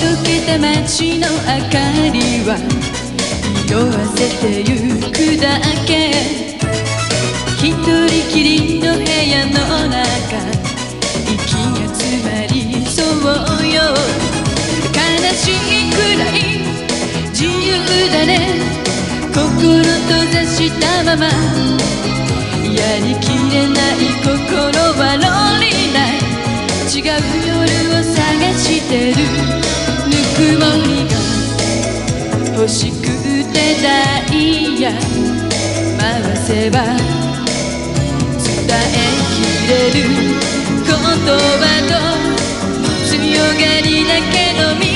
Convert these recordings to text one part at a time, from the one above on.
た街の明かりは色あせてゆくだけ。一人きりの部屋の中息が詰まりそうよ。悲しいくらい自由だね。心閉ざしたままやりきれない心はロンリー。りが欲しくてダイヤ回せば伝えきれる言葉と強がりだけの港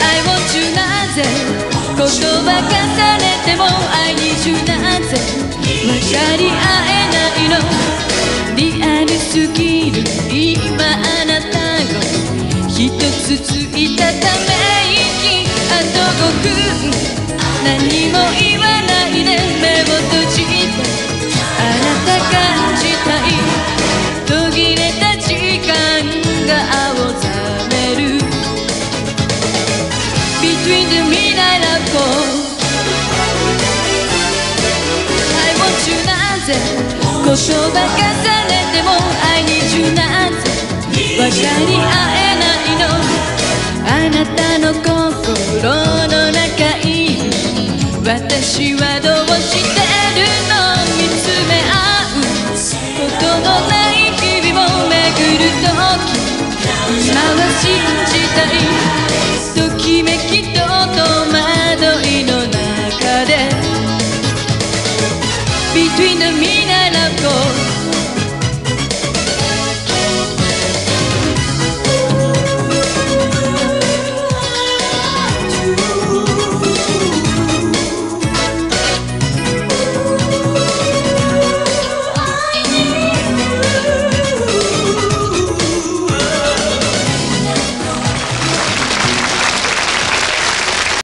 I want you なぜ言葉重ねても I need you なぜ分かり合えないのリアルすぎる今つついたため息あと5分何も言わないで目を閉じてあなた感じたい途切れた時間が青ざめる。Between the midnight of cold I want you なぜ？言葉重ねても？愛に中なんて分かり合えないのあなたの心の中に私はどうしてるの見つめ合う。ことのない日々を巡る時今は信じたいとき。めきと戸惑いの中で Between the midnight of gold